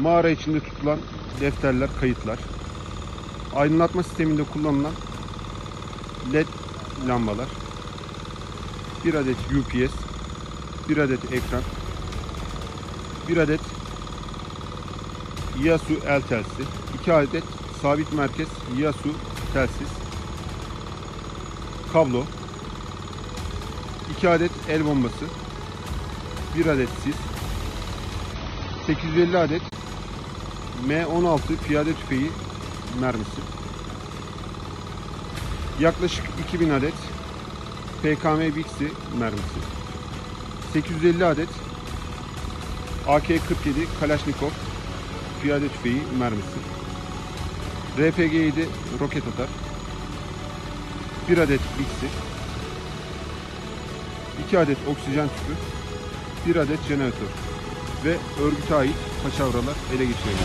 Mağara içinde tutulan defterler, kayıtlar. Aydınlatma sisteminde kullanılan LED lambalar. Bir adet UPS, bir adet ekran, bir adet Yasu el telsizi, iki adet sabit merkez Yasu telsiz, kablo, iki adet el bombası, bir adet sis, 850 adet M16 piyade tüfeği mermisi, yaklaşık 2000 adet PKM Bixi mermisi, 850 adet AK-47 Kalashnikov piyade tüfeği mermisi, RPG-7 roket atar, 1 adet Bixi, 2 adet oksijen tüpü, 1 adet jeneratör ve örgüte ait paçavralar ele geçirildi.